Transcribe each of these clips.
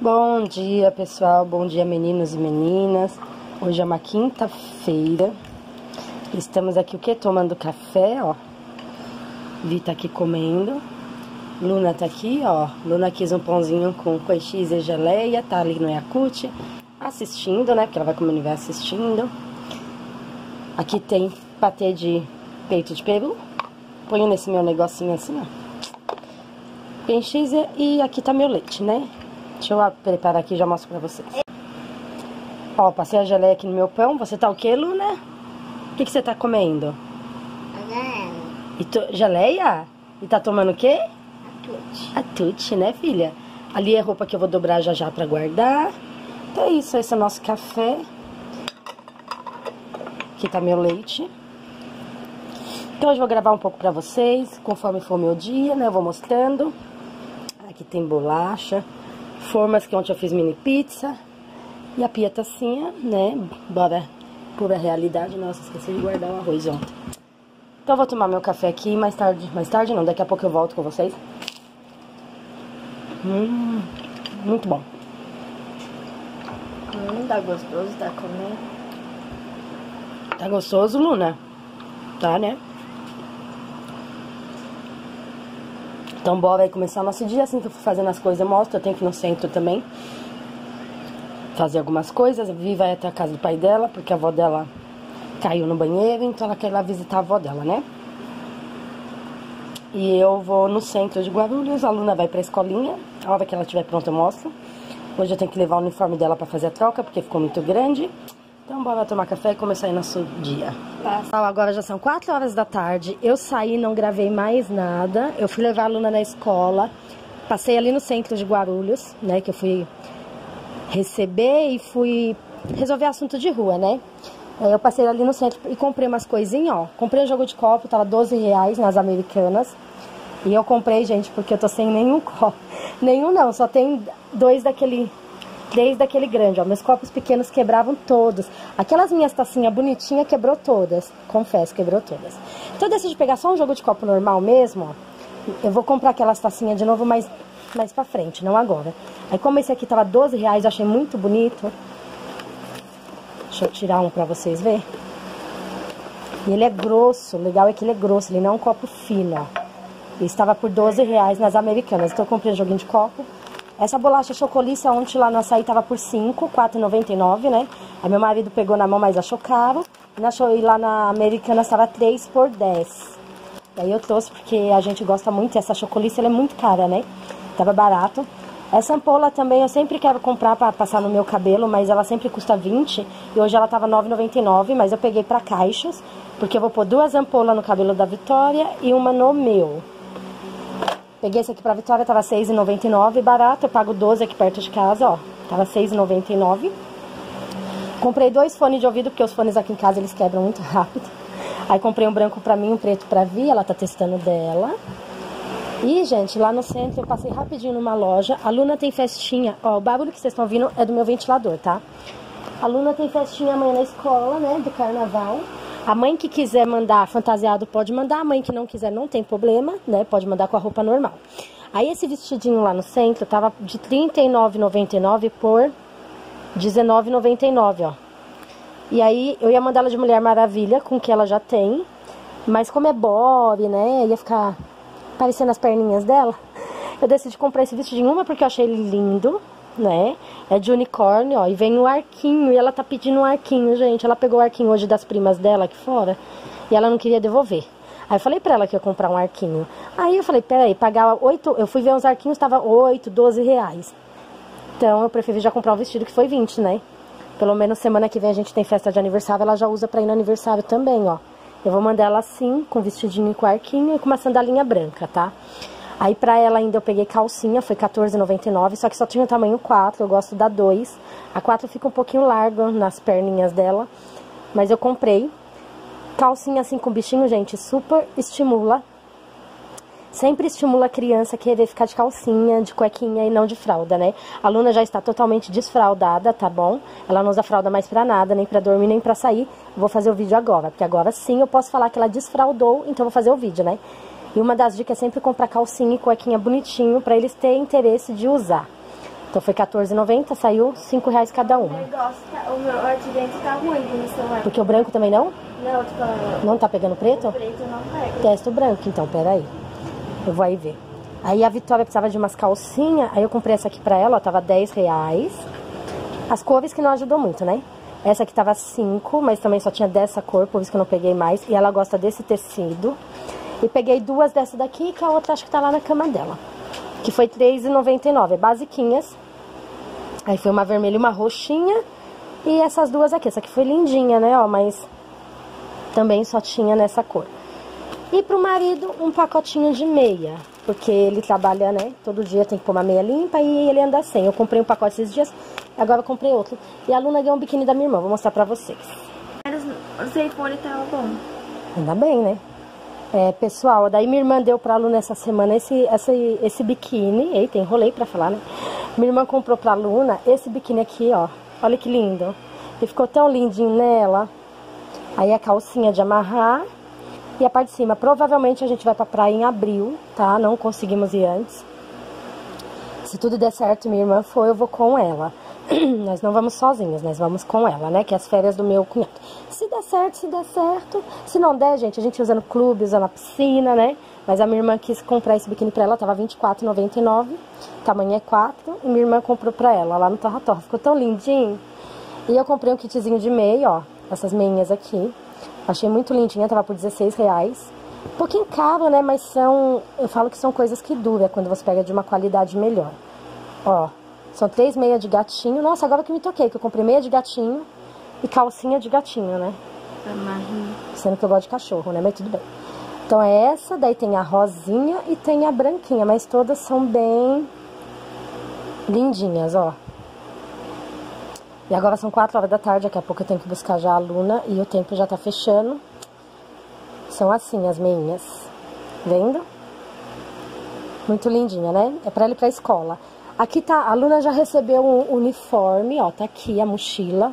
Bom dia, pessoal. Bom dia, meninos e meninas. Hoje é uma quinta-feira. Estamos aqui o que? Tomando café, ó. Vi tá aqui comendo. Luna tá aqui, ó. Luna quis um pãozinho com coixis e geleia. Tá ali no Yakut. Assistindo, né? Porque ela vai comer e vai assistindo. Aqui tem patê de peito de peru. Ponho nesse meu negocinho assim, ó. X e aqui tá meu leite, né? Deixa eu preparar aqui e já mostro pra vocês. Ó, passei a geleia aqui no meu pão. Você tá o que, Luna? O que, que você tá comendo? E tu, geleia? E tá tomando o quê? Atute. Atute, né, filha? Ali é roupa que eu vou dobrar já já pra guardar. Então é isso, esse é o nosso café. Aqui tá meu leite. Então hoje eu vou gravar um pouco pra vocês, conforme for meu dia, né? Eu vou mostrando. Aqui tem bolacha formas que ontem eu fiz mini pizza. E a pia tá assim, né? Bora, pura realidade. Nossa, esqueci de guardar o arroz ontem. Então eu vou tomar meu café aqui mais tarde. Mais tarde não, daqui a pouco eu volto com vocês. Hum, muito bom. Hum, tá gostoso, tá comendo. Tá gostoso, Luna? Tá, né? Então, bora aí começar o nosso dia. Assim que eu for fazendo as coisas, eu mostro. Eu tenho que ir no centro também. Fazer algumas coisas. A Vi vai até a casa do pai dela, porque a avó dela caiu no banheiro. Então, ela quer ir lá visitar a avó dela, né? E eu vou no centro de Guarulhos. A Luna vai pra escolinha. A hora que ela estiver pronta, eu mostro. Hoje eu tenho que levar o uniforme dela pra fazer a troca, porque ficou muito grande. Então, bora tomar café e começar aí nosso dia. Pessoal, agora já são 4 horas da tarde. Eu saí, não gravei mais nada. Eu fui levar a Luna na escola. Passei ali no centro de Guarulhos, né? Que eu fui receber e fui resolver assunto de rua, né? Eu passei ali no centro e comprei umas coisinhas, ó. Comprei um jogo de copo, tava 12 reais nas americanas. E eu comprei, gente, porque eu tô sem nenhum copo. Nenhum não, só tem dois daquele desde aquele grande, ó. Meus copos pequenos quebravam todos. Aquelas minhas tacinhas bonitinhas quebrou todas. Confesso, quebrou todas. Então eu decidi pegar só um jogo de copo normal mesmo, ó. Eu vou comprar aquelas tacinhas de novo mais, mais pra frente, não agora. Aí como esse aqui tava 12 reais, eu achei muito bonito. Deixa eu tirar um pra vocês verem. E ele é grosso, o legal é que ele é grosso, ele não é um copo fino, ó. Ele estava por 12 reais nas americanas. Então eu comprei um joguinho de copo. Essa bolacha chocolice ontem lá no açaí tava por 5, 4,99, né? Aí meu marido pegou na mão, mas achou caro. E, e lá na Americana estava 3 por 10. E aí eu trouxe porque a gente gosta muito. Essa chocolice ela é muito cara, né? Tava barato. Essa ampola também eu sempre quero comprar para passar no meu cabelo, mas ela sempre custa 20. E hoje ela tava 9,99, mas eu peguei para caixas. Porque eu vou pôr duas ampolas no cabelo da Vitória e uma no meu. Peguei esse aqui pra Vitória, tava R$6,99, barato. Eu pago 12 aqui perto de casa, ó. Tava R$6,99. Comprei dois fones de ouvido, porque os fones aqui em casa eles quebram muito rápido. Aí comprei um branco pra mim, um preto pra Vi, ela tá testando dela. E, gente, lá no centro eu passei rapidinho numa loja. A Luna tem festinha, ó, o barulho que vocês estão ouvindo é do meu ventilador, tá? A Luna tem festinha amanhã na escola, né, do carnaval. A mãe que quiser mandar fantasiado pode mandar, a mãe que não quiser não tem problema, né? Pode mandar com a roupa normal. Aí esse vestidinho lá no centro tava de R$ 39,99 por R$19,99, ó. E aí eu ia mandar ela de Mulher Maravilha, com que ela já tem. Mas como é Bob, né? Ia ficar parecendo as perninhas dela. Eu decidi comprar esse vestidinho, uma porque eu achei ele lindo, né? É de unicórnio, ó, e vem o arquinho, e ela tá pedindo um arquinho, gente. Ela pegou o arquinho hoje das primas dela aqui fora, e ela não queria devolver. Aí eu falei pra ela que ia comprar um arquinho. Aí eu falei, peraí, pagar oito, eu fui ver uns arquinhos, tava oito, doze reais. Então eu preferi já comprar um vestido que foi 20, né? Pelo menos semana que vem a gente tem festa de aniversário, ela já usa pra ir no aniversário também, ó. Eu vou mandar ela assim, com vestidinho e com arquinho e com uma sandalinha branca, tá? Aí pra ela ainda eu peguei calcinha, foi R$14,99, só que só tinha o tamanho 4, eu gosto da 2. A 4 fica um pouquinho larga nas perninhas dela, mas eu comprei. Calcinha assim com bichinho, gente, super estimula. Sempre estimula a criança a querer ficar de calcinha, de cuequinha e não de fralda, né? A Luna já está totalmente desfraldada, tá bom? Ela não usa fralda mais pra nada, nem pra dormir, nem pra sair. Vou fazer o vídeo agora, porque agora sim eu posso falar que ela desfraldou, então vou fazer o vídeo, né? E uma das dicas é sempre comprar calcinha e cuequinha bonitinho para eles terem interesse de usar. Então foi R$14,90, saiu R$5,00 cada O uma. negócio tá, o meu dentro tá ruim no celular. Porque o branco também não? Não, tô falando, Não tá pegando preto? o preto não pega. Testa o branco, então, peraí. Eu vou aí ver. Aí a Vitória precisava de umas calcinhas, aí eu comprei essa aqui pra ela, ó, tava 10 reais. As cores que não ajudou muito, né? Essa aqui tava 5, mas também só tinha dessa cor, por isso que eu não peguei mais. E ela gosta desse tecido. E peguei duas dessa daqui, que a outra acho que tá lá na cama dela. Que foi R$3,99, é basiquinhas. Aí foi uma vermelha e uma roxinha. E essas duas aqui, essa aqui foi lindinha, né, ó, mas também só tinha nessa cor. E pro marido, um pacotinho de meia. Porque ele trabalha, né? Todo dia tem que pôr uma meia limpa e ele anda sem. Eu comprei um pacote esses dias, agora eu comprei outro. E a Luna ganhou um biquíni da minha irmã, vou mostrar pra vocês. O Seifone tava bom. Ainda bem, né? É, pessoal, daí minha irmã deu pra Luna essa semana esse, esse, esse biquíni. Eita, enrolei pra falar, né? Minha irmã comprou pra Luna esse biquíni aqui, ó. Olha que lindo. E ficou tão lindinho nela. Aí a calcinha de amarrar. E a parte de cima, provavelmente a gente vai pra praia em abril, tá? Não conseguimos ir antes. Se tudo der certo, minha irmã foi, eu vou com ela. nós não vamos sozinhas, nós vamos com ela, né? Que é as férias do meu cunhado. Se der certo, se der certo. Se não der, gente, a gente usa no clube, usa na piscina, né? Mas a minha irmã quis comprar esse biquíni pra ela, tava R$24,99. Tamanho é 4. E minha irmã comprou pra ela lá no Torra Torra. Ficou tão lindinho. E eu comprei um kitzinho de meia, ó. Essas meinhas aqui. Achei muito lindinha, tava por 16 reais. Um pouquinho caro, né? Mas são. Eu falo que são coisas que duram quando você pega de uma qualidade melhor. Ó, são três meias de gatinho. Nossa, agora que me toquei, que eu comprei meia de gatinho e calcinha de gatinho, né? Sendo que eu gosto de cachorro, né? Mas tudo bem. Então é essa, daí tem a rosinha e tem a branquinha, mas todas são bem lindinhas, ó. E agora são 4 horas da tarde, daqui a pouco eu tenho que buscar já a Luna e o tempo já tá fechando. São assim as meinhas, vendo? Muito lindinha, né? É pra ela ir pra escola. Aqui tá, a Luna já recebeu um uniforme, ó, tá aqui a mochila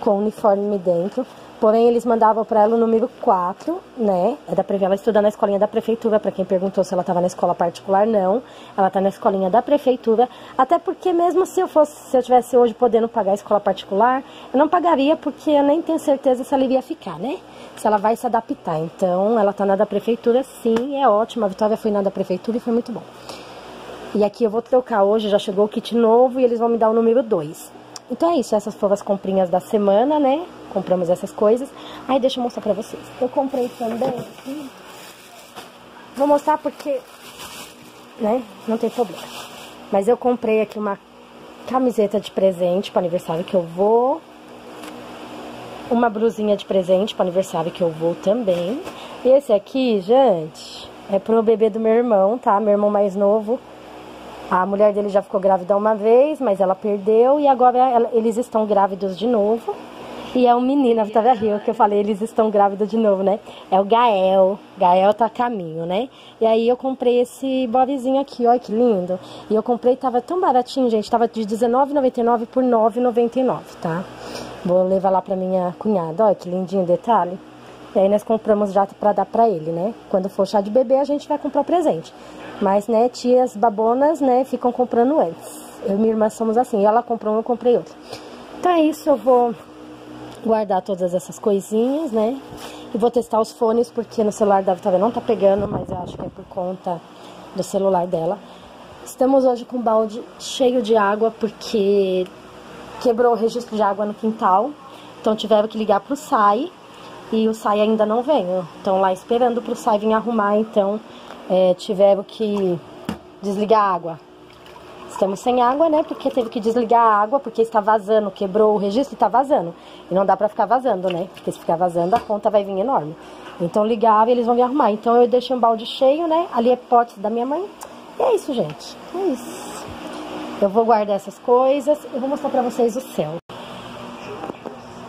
com o uniforme dentro. Porém, eles mandavam pra ela o número 4, né? É da Ela estuda na escolinha da prefeitura, pra quem perguntou se ela tava na escola particular, não. Ela tá na escolinha da prefeitura. Até porque mesmo se eu fosse, se eu tivesse hoje podendo pagar a escola particular, eu não pagaria porque eu nem tenho certeza se ela iria ficar, né? Se ela vai se adaptar. Então, ela tá na da prefeitura, sim, é ótimo. A Vitória foi na da prefeitura e foi muito bom. E aqui eu vou trocar hoje, já chegou o kit novo e eles vão me dar o número 2. Então é isso, essas foram as comprinhas da semana, né? Compramos essas coisas. Aí deixa eu mostrar pra vocês. Eu comprei também aqui. Vou mostrar porque, né? Não tem problema. Mas eu comprei aqui uma camiseta de presente para aniversário que eu vou. Uma blusinha de presente para aniversário que eu vou também. E esse aqui, gente, é pro bebê do meu irmão, tá? Meu irmão mais novo. A mulher dele já ficou grávida uma vez, mas ela perdeu e agora ela- eles estão grávidos de novo. E é um menino, a Vitória Rio, que eu falei, eles estão grávidos de novo, né? É o Gael. Gael tá a caminho, né? E aí eu comprei esse bodyzinho aqui, olha que lindo. E eu comprei, tava tão baratinho, gente, tava de R$19,99 por R$9,99, tá? Vou levar lá pra minha cunhada, olha que lindinho detalhe. E aí nós compramos já pra dar pra ele, né? Quando for chá de bebê, a gente vai comprar o presente. Mas, né, tias babonas, né, ficam comprando antes. Eu e minha irmã somos assim. Ela comprou um, eu comprei outro. Então é isso, eu vou guardar todas essas coisinhas, né? E vou testar os fones, porque no celular da Vitória não tá pegando, mas eu acho que é por conta do celular dela. Estamos hoje com um balde cheio de água, porque quebrou o registro de água no quintal. Então tiveram que ligar pro SAI e o SAI ainda não veio. Estão lá esperando pro SAI vir arrumar, então é, tiveram que desligar a água. Estamos sem água, né? Porque teve que desligar a água, porque está vazando, quebrou o registro e está vazando. E não dá pra ficar vazando, né? Porque se ficar vazando, a conta vai vir enorme. Então ligava e eles vão vir arrumar. Então eu deixei um balde cheio, né? Ali é potes da minha mãe. E é isso, gente. É isso. Eu vou guardar essas coisas. Eu vou mostrar pra vocês o céu.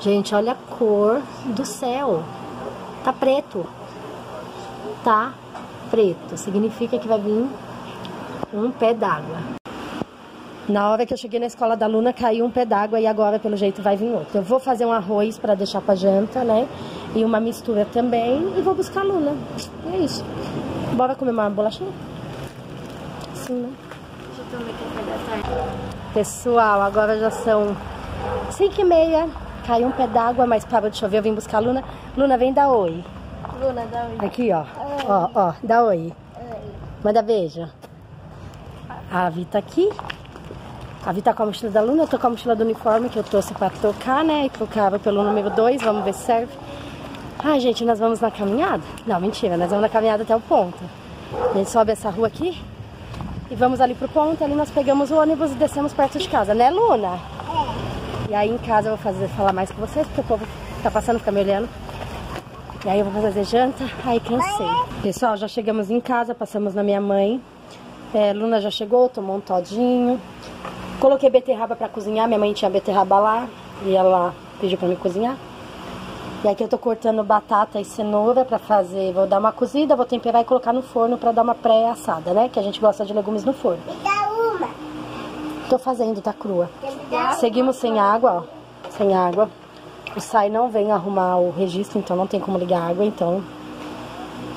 Gente, olha a cor do céu. Tá preto. Tá preto. Significa que vai vir um pé d'água. Na hora que eu cheguei na escola da Luna, caiu um pé d'água e agora, pelo jeito, vai vir outro. Eu vou fazer um arroz pra deixar pra janta, né? E uma mistura também. E vou buscar a Luna. E é isso. Bora comer uma bolachinha? Sim, né? Pessoal, agora já são 5 e meia. Caiu um pé d'água, mas parou de chover. Eu vim buscar a Luna. Luna, vem dar oi. Luna, dá um Aqui, ó. Ó, ó, dá oi. Manda beijo. A Vi tá aqui. A Vi tá com a mochila da Luna. Eu tô com a mochila do uniforme que eu trouxe pra trocar, né? E trocava pelo número 2. Vamos ver se serve. Ai, gente, nós vamos na caminhada? Não, mentira. Nós vamos na caminhada até o ponto. A gente sobe essa rua aqui e vamos ali pro ponto. Ali nós pegamos o ônibus e descemos perto de casa, né, Luna? E aí em casa eu vou fazer, falar mais com vocês, porque o povo tá passando, fica me olhando. E aí eu vou fazer janta, aí cansei. Pessoal, já chegamos em casa, passamos na minha mãe. É, Luna já chegou, tomou um todinho. Coloquei beterraba pra cozinhar, minha mãe tinha beterraba lá e ela pediu pra me cozinhar. E aqui eu tô cortando batata e cenoura pra fazer, vou dar uma cozida, vou temperar e colocar no forno pra dar uma pré-assada, né? Que a gente gosta de legumes no forno. Dá uma. Tô fazendo, tá crua. Seguimos sem água, ó. Sem água. O SAI não vem arrumar o registro, então não tem como ligar água, então...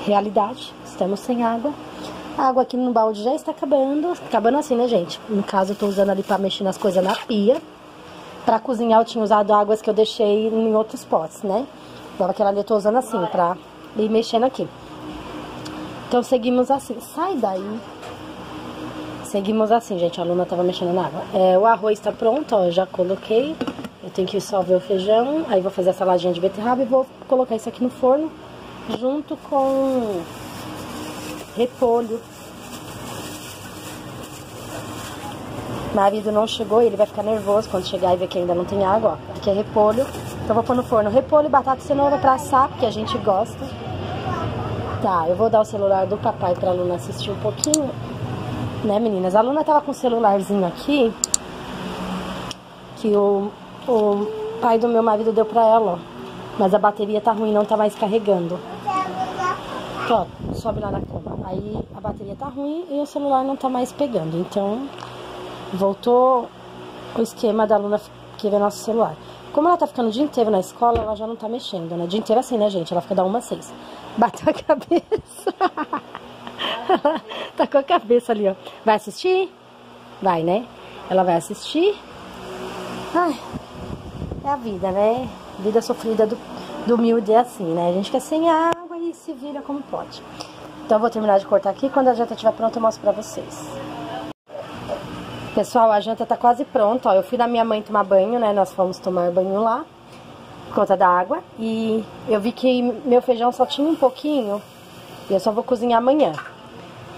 Realidade, estamos sem água. A água aqui no balde já está acabando. Acabando assim, né, gente? No caso, eu tô usando ali pra mexer nas coisas na pia. Pra cozinhar, eu tinha usado águas que eu deixei em outros potes, né? Agora aquela ali eu tô usando assim, pra ir mexendo aqui. Então, seguimos assim. Sai daí. Seguimos assim, gente. A Luna tava mexendo na água. É, o arroz tá pronto, ó. Já coloquei. Eu tenho que só ver o feijão. Aí vou fazer a saladinha de beterraba e vou colocar isso aqui no forno. Junto com repolho. Marido não chegou, ele vai ficar nervoso quando chegar e ver que ainda não tem água, ó. Aqui é repolho. Então vou pôr no forno repolho, batata e cenoura pra assar, porque a gente gosta. Tá, eu vou dar o celular do papai pra Luna assistir um pouquinho. Né, meninas? A Luna tava com o celularzinho aqui, que o, o pai do meu marido deu pra ela, ó. Mas a bateria tá ruim, não tá mais carregando. Ó, sobe lá na cama. Aí a bateria tá ruim e o celular não tá mais pegando. Então, voltou o esquema da Luna querer nosso celular. Como ela tá ficando o dia inteiro na escola, ela já não tá mexendo, né? Dia inteiro assim, né, gente? Ela fica da uma às seis. Bateu a cabeça. tá com a cabeça ali, ó. Vai assistir? Vai, né? Ela vai assistir. Ai, é a vida, né? Vida sofrida do, do humilde é assim, né? A gente quer sem água e se vira como pode. Então eu vou terminar de cortar aqui. Quando a janta estiver pronta, eu mostro pra vocês. Pessoal, a janta tá quase pronta, ó. Eu fui na minha mãe tomar banho, né? Nós fomos tomar banho lá, por conta da água. E eu vi que meu feijão só tinha um pouquinho. E eu só vou cozinhar amanhã.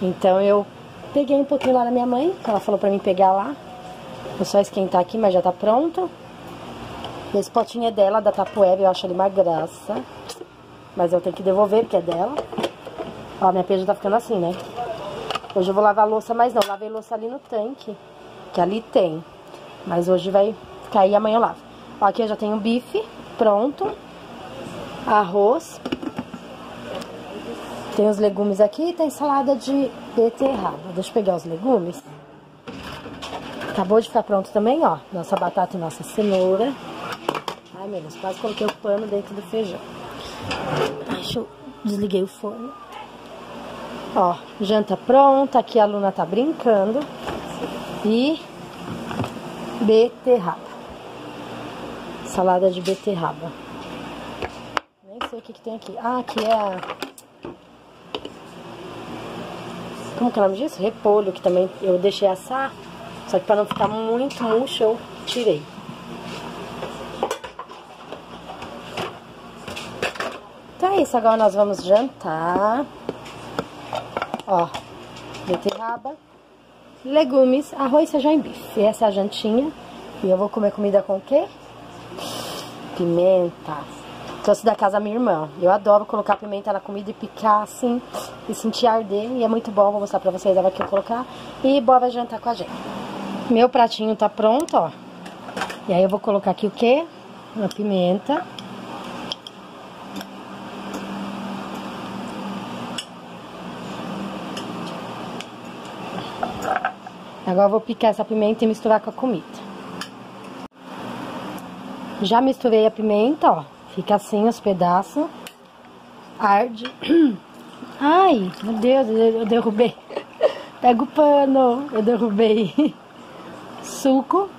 Então eu peguei um pouquinho lá na minha mãe, que ela falou pra mim pegar lá. Vou só esquentar aqui, mas já tá pronto. Esse potinho é dela, da Tapueb, eu acho ele uma graça. Mas eu tenho que devolver, porque é dela. Ó, minha peja tá ficando assim, né? Hoje eu vou lavar louça, mas não. Lavei louça ali no tanque, que ali tem. Mas hoje vai cair amanhã eu lavo. Ó, aqui eu já tenho bife pronto. Arroz. Tem os legumes aqui e tem salada de beterraba. Deixa eu pegar os legumes. Acabou de ficar pronto também, ó. Nossa batata e nossa cenoura. Ai, meu Deus, quase coloquei o pano dentro do feijão. Deixa eu... Desliguei o forno. Ó, janta pronta. Aqui a Luna tá brincando. E beterraba. Salada de beterraba. Nem sei o que, que tem aqui. Ah, aqui é a... Como que é o nome disso? Repolho, que também eu deixei assar. Só que pra não ficar muito murcho, eu tirei. É isso, agora nós vamos jantar. Ó, beterraba, legumes, arroz, feijão e bife. Essa é a jantinha. E eu vou comer comida com o quê? Pimenta. Trouxe da casa da minha irmã. Eu adoro colocar pimenta na comida e picar assim e sentir arder. E é muito bom, vou mostrar pra vocês ela que eu colocar. E bora jantar com a gente. Meu pratinho tá pronto, ó. E aí eu vou colocar aqui o quê? Uma pimenta. Agora vou picar essa pimenta e misturar com a comida. Já misturei a pimenta, ó. Fica assim os pedaços. Arde. Ai, meu Deus, eu derrubei. Pega o pano, eu derrubei. suco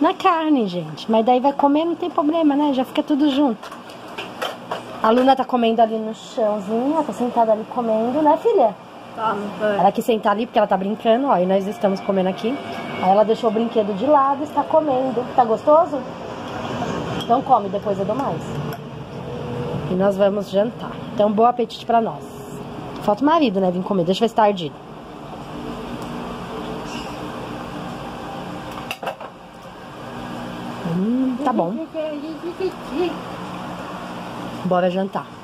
na carne, gente. Mas daí vai comer, não tem problema, né? Já fica tudo junto. A Luna tá comendo ali no chãozinho, ela tá sentada ali comendo, né, filha? Toma, Ela quis sentar ali porque ela tá brincando, ó, e nós estamos comendo aqui. Aí ela deixou o brinquedo de lado e está comendo. Tá gostoso? Então come, depois eu dou mais. E nós vamos jantar. Então, bom apetite pra nós. Falta o marido, né, vir comer. Deixa eu ver se tá ardido. Hum, tá bom. Bora jantar.